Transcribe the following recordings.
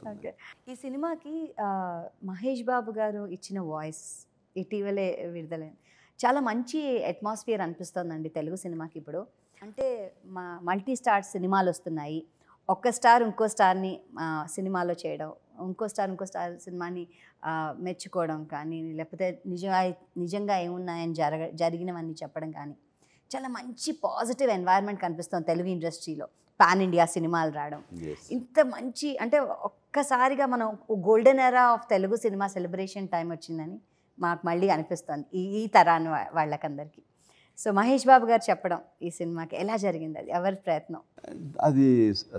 ఉంటుంది. ఈ సినిమాకి మహేష్ బాబు గారు ఇచ్చిన వాయిస్ ఇటీవలే విడుదలైంది. చాలా మంచి అట్మాస్ఫియర్ అనిపిస్తుందండి తెలుగు సినిమాకి ఇప్పుడు. అంటే మా మల్టీ స్టార్ సినిమాలు వస్తున్నాయి. ఒక్క స్టార్ ఇంకో స్టార్ని సినిమాలో చేయడం ఇంకో స్టార్ ఇంకో స్టార్ సినిమాని మెచ్చుకోవడం కానీ లేకపోతే నిజంగా నిజంగా ఏమున్నాయని జరగ జరిగినవన్నీ చెప్పడం కానీ చాలా మంచి పాజిటివ్ ఎన్వైర్న్మెంట్ కనిపిస్తుంది తెలుగు ఇండస్ట్రీలో పాన్ ఇండియా సినిమాలు రావడం. ఇంత మంచి అంటే ఒక్కసారిగా మనం golden era of Telugu cinema celebration time వచ్చిందని మాకు మళ్ళీ అనిపిస్తుంది ఈ ఈ తరాన్ని వాళ్ళకందరికీ. సో మహేష్ బాబు గారు చెప్పడం ఈ సినిమాకి ఎలా జరిగింది? అది ఎవరి ప్రయత్నం? అది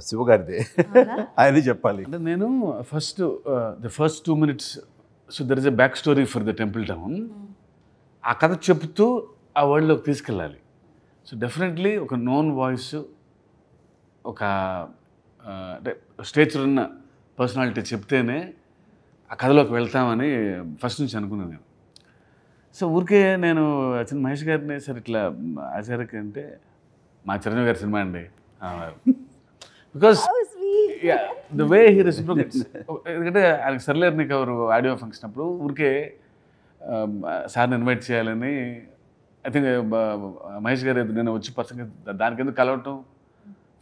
శివగారిదే అవునా? ఆయనే చెప్పాలి. అంటే నేను first the first two minutes so there is a back story for the temple town ఆ కథ చెప్తూ ఆ వరల్డ్లోకి తీసుకెళ్ళాలి. సో డెఫినెట్లీ ఒక నోన్ వాయిస్ ఒక అంటే స్టేచర్ ఉన్న పర్సనాలిటీ చెప్తేనే ఆ కథలోకి వెళ్తామని ఫస్ట్ నుంచి అనుకున్నాను నేను. సో ఊరికే నేను చిన్న మహేష్ గారిని సరే ఇట్లా ఆచార్యకి అంటే మా చిరంజీవి గారి సినిమా అండి. Because. The way he reciprocates ఎందుకంటే ఆయనకి సర్లేరు నీకు ఎవరు ఆడియో ఫంక్షన్ అప్పుడు ఊరికే సార్ని ఇన్వైట్ చేయాలని ఐ థింక్ మహేష్ గారు ఏదో నేను వచ్చి పర్సన్ దానికి ఎందుకు కలవటం?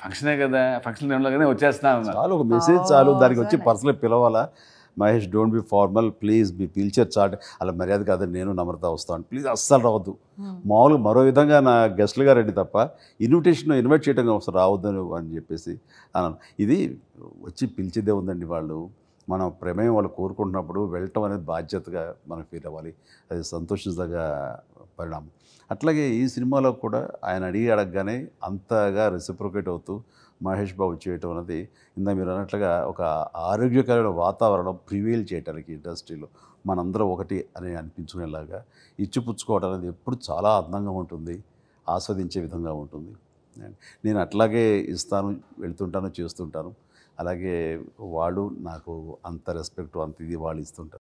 ఫంక్షనే కదా ఫంక్షన్ వచ్చేస్తున్నా అన్నారు చాలు ఒక మెసేజ్ చాలు దానికి వచ్చి. Personal పిలవాలా? Mahesh don't be formal please మీ పిలిచారు చాట్ అలా మర్యాద కాదని నేను నమ్రత వస్తాను. ప్లీజ్ అస్సలు రావద్దు. Hmm. మామూలుగా మరో విధంగా నా గెస్ట్లుగా రండి తప్ప ఇన్విటేషన్ ఇన్వైట్ చేయడం అవసరం రావద్దని అని చెప్పేసి అన్నాను. ఇది వచ్చి పిలిచేదే ఉందండి వాళ్ళు. మనం ప్రమేయం వాళ్ళు కోరుకుంటున్నప్పుడు వెళ్ళటం అనేది బాధ్యతగా మనం ఫీల్ అవ్వాలి. అది సంతోషించదగ్గ పరిణామం. అట్లాగే ఈ సినిమాలో కూడా ఆయన అడిగి అడగగానే అంతగా రెసిప్రొకేట్ అవుతూ మహేష్ బాబు చేయటం అనేది ఇందా మీరు అన్నట్లుగా ఒక ఆరోగ్యకరమైన వాతావరణం ప్రివేల్ చేయడానికి ఇండస్ట్రీలో మనందరం ఒకటి అని అనిపించుకునేలాగా ఇచ్చిపుచ్చుకోవడం అనేది ఎప్పుడు చాలా అందంగా ఉంటుంది ఆస్వాదించే విధంగా ఉంటుంది. నేను అట్లాగే ఇస్తాను వెళ్తుంటాను చేస్తుంటాను. అలాగే వాళ్ళు నాకు అంత రెస్పెక్ట్ అంత ఇది వాళ్ళు ఇస్తుంటారు.